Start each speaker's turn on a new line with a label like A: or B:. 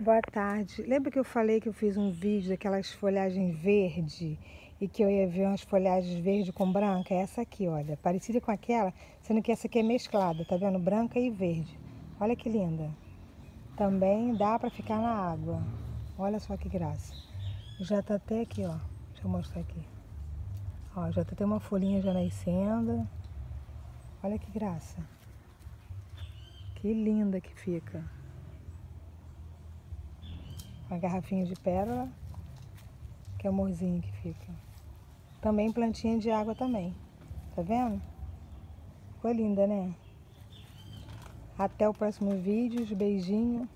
A: Boa tarde. Lembra que eu falei que eu fiz um vídeo daquelas folhagens verde e que eu ia ver umas folhagens verde com branca? É essa aqui, olha, parecida com aquela, sendo que essa aqui é mesclada, tá vendo? Branca e verde. Olha que linda. Também dá para ficar na água. Olha só que graça. Já tá até aqui, ó. Deixa eu mostrar aqui. Ó, já tá até uma folhinha já nascendo. Olha que graça. Que linda que fica uma garrafinha de pérola, que é o amorzinho que fica. Também plantinha de água também, tá vendo? Ficou linda, né? Até o próximo vídeo, beijinho.